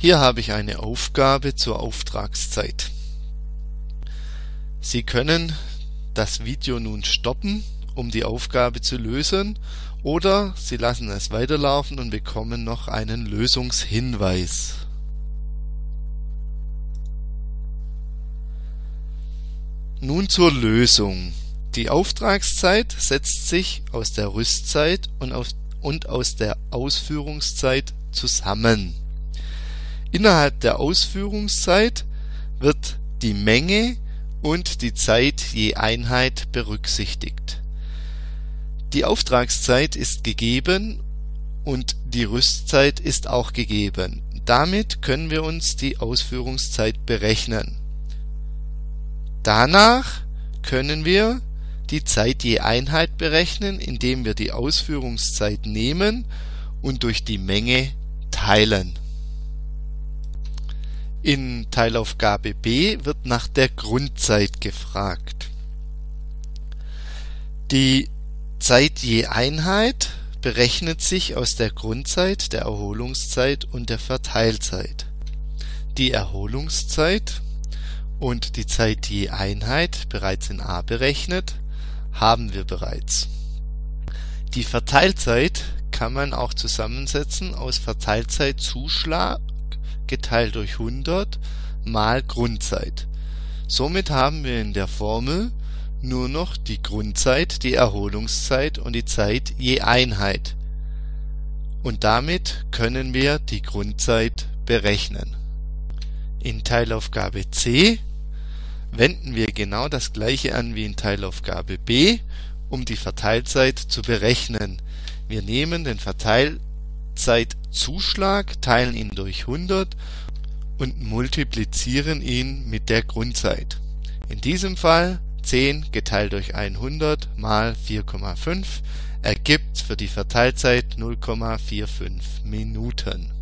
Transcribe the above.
Hier habe ich eine Aufgabe zur Auftragszeit. Sie können das Video nun stoppen, um die Aufgabe zu lösen, oder Sie lassen es weiterlaufen und bekommen noch einen Lösungshinweis. Nun zur Lösung. Die Auftragszeit setzt sich aus der Rüstzeit und aus der Ausführungszeit zusammen Innerhalb der Ausführungszeit wird die Menge und die Zeit je Einheit berücksichtigt. Die Auftragszeit ist gegeben und die Rüstzeit ist auch gegeben. Damit können wir uns die Ausführungszeit berechnen. Danach können wir die Zeit je Einheit berechnen, indem wir die Ausführungszeit nehmen und durch die Menge teilen in Teilaufgabe B wird nach der Grundzeit gefragt. Die Zeit je Einheit berechnet sich aus der Grundzeit, der Erholungszeit und der Verteilzeit. Die Erholungszeit und die Zeit je Einheit, bereits in A berechnet, haben wir bereits. Die Verteilzeit kann man auch zusammensetzen aus Verteilzeitzuschlag geteilt durch 100 mal Grundzeit. Somit haben wir in der Formel nur noch die Grundzeit, die Erholungszeit und die Zeit je Einheit, und damit können wir die Grundzeit berechnen. In Teilaufgabe C wenden wir genau das gleiche an wie in Teilaufgabe B, um die Verteilzeit zu berechnen. Wir nehmen den Verteil Zeitzuschlag, teilen ihn durch 100 und multiplizieren ihn mit der Grundzeit. In diesem Fall 10 geteilt durch 100 mal 4,5 ergibt für die Verteilzeit 0,45 Minuten